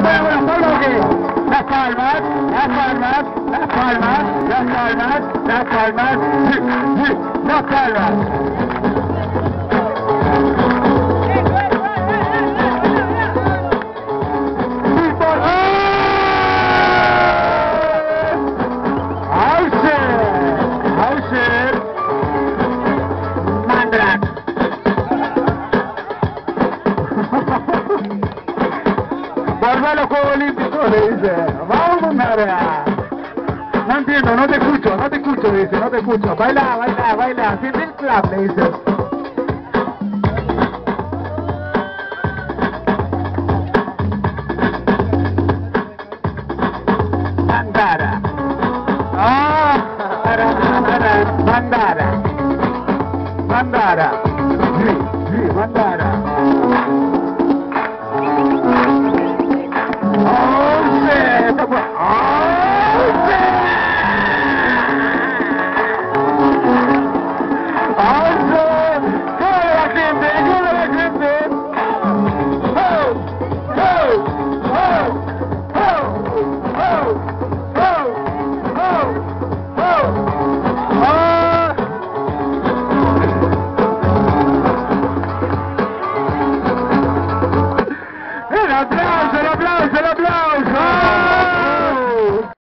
Ne kalmas? Ne kalmas? Ne kalmas? Ne kalmas? Ne That's all right. Italiano olimpico dice, vamos Maria. No entiendo, non te escucho, non te escucho, dice, no te escucho. Baila, baila, baila, sin il club, le dice. Bandara. Ah, bandara. Bandara. Bandara. Bandara.